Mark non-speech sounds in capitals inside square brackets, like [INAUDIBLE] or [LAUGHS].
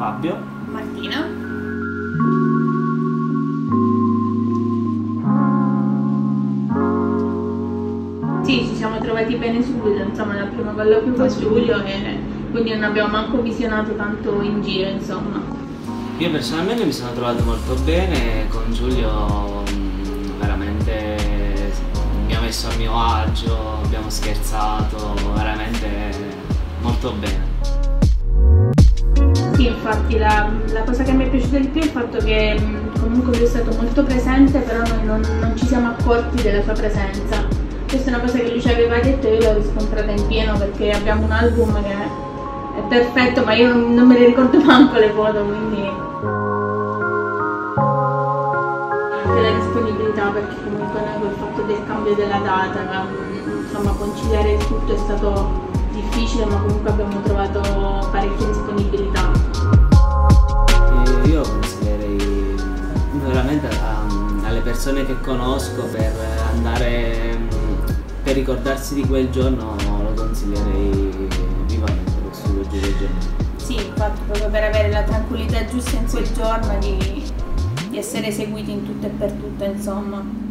Fabio. Martina. Sì, ci siamo trovati bene subito, insomma, la prima colloquio con Giulio e quindi non abbiamo manco visionato tanto in giro, insomma. Io personalmente mi sono trovato molto bene con Giulio, mm, veramente mi ha messo a mio agio, abbiamo scherzato, veramente molto bene. Infatti la, la cosa che mi è piaciuta di più è il fatto che comunque lui è stato molto presente, però noi non, non ci siamo accorti della sua presenza. Questa è una cosa che lui ci aveva detto e io l'ho riscontrata in pieno perché abbiamo un album che è perfetto, ma io non, non me ne ricordo [LAUGHS] manco le foto, quindi la disponibilità perché comunque noi col fatto del cambio della data, insomma conciliare il tutto è stato difficile ma comunque abbiamo trovato parecchia persone che conosco per andare, per ricordarsi di quel giorno, lo consiglierei vivamente lo studio Giulio Giorno. Sì, proprio per avere la tranquillità giusta in quel giorno di, di essere seguiti in tutto e per tutto, insomma.